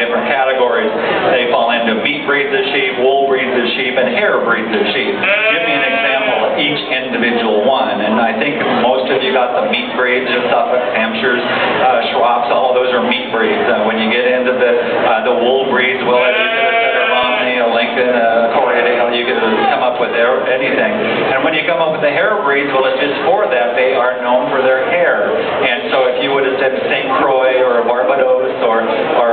different categories. They fall into meat breeds of sheep, wool breeds of sheep, and hair breeds of sheep. Give me an example of each individual one, and I think most of you got the meat breeds, of Suffolk, Hampshires, uh, Schwabs, all of those are meat breeds. Uh, when you get into the uh, the wool breeds, well, Romney, a Lincoln, a Corriedale, you could come up with anything. And when you come up with the hair breeds, well, it's just for that. They are known for their hair. And so if you would have said St. Croix or Barbados or, or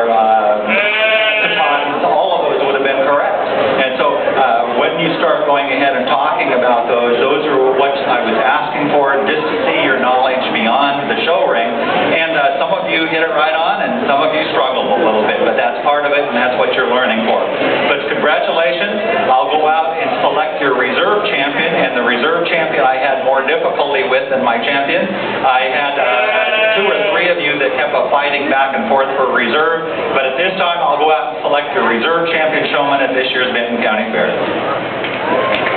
hit it right on, and some of you struggled a little bit, but that's part of it, and that's what you're learning for. But congratulations. I'll go out and select your reserve champion, and the reserve champion I had more difficulty with than my champion. I had uh, two or three of you that kept a fighting back and forth for reserve, but at this time, I'll go out and select your reserve champion showman at this year's Benton County Fair.